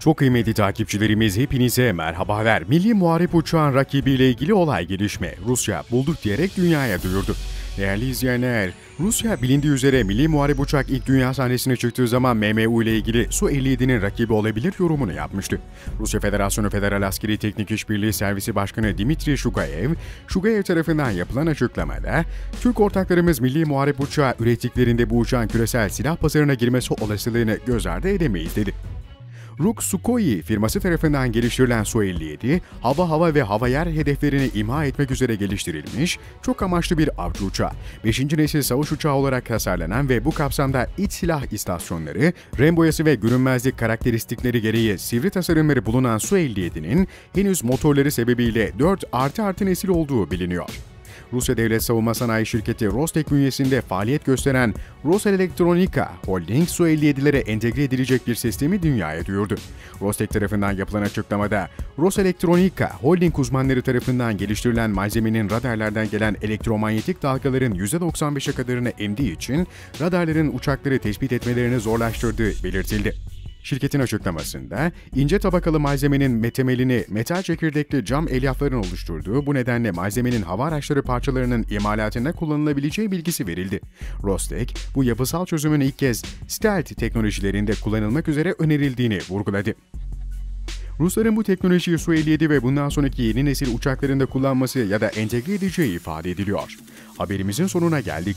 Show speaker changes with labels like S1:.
S1: Çok kıymetli takipçilerimiz hepinize merhabalar. Milli Muharip Uçağın rakibiyle ilgili olay gelişme. Rusya bulduk diyerek dünyaya duyurdu. Değerli izleyenler, Rusya bilindiği üzere Milli Muharip Uçak ilk dünya sahnesine çıktığı zaman MMU ile ilgili Su-57'nin rakibi olabilir yorumunu yapmıştı. Rusya Federasyonu Federal Askeri Teknik İşbirliği Servisi Başkanı Dimitri Shugayev, Shugayev tarafından yapılan açıklamada, Türk ortaklarımız Milli Muharip Uçağı ürettiklerinde bu uçağın küresel silah pazarına girmesi olasılığını göz ardı edemeyiz dedi. Ruk Sukhoi firması tarafından geliştirilen Su-57, hava hava ve hava yer hedeflerini imha etmek üzere geliştirilmiş, çok amaçlı bir avcı uçağı. 5. nesil savaş uçağı olarak tasarlanan ve bu kapsamda iç silah istasyonları, rem boyası ve görünmezlik karakteristikleri gereği sivri tasarımları bulunan Su-57'nin henüz motorları sebebiyle 4 artı artı nesil olduğu biliniyor. Rusya Devlet Savunma Sanayi Şirketi Rostek bünyesinde faaliyet gösteren Roselektronika Holding Su-57'lere entegre edilecek bir sistemi dünyaya duyurdu. Rostek tarafından yapılan açıklamada Roselektronika Holding uzmanları tarafından geliştirilen malzemenin radarlardan gelen elektromanyetik dalgaların %95'e kadarını emdiği için radarların uçakları tespit etmelerini zorlaştırdığı belirtildi. Şirketin açıklamasında ince tabakalı malzemenin temelini metal çekirdekli cam elyafların oluşturduğu bu nedenle malzemenin hava araçları parçalarının imalatında kullanılabileceği bilgisi verildi. Rostek, bu yapısal çözümün ilk kez stealth teknolojilerinde kullanılmak üzere önerildiğini vurguladı. Rusların bu teknolojiyi Su-57 ve bundan sonraki yeni nesil uçaklarında kullanması ya da entegre edeceği ifade ediliyor. Haberimizin sonuna geldik.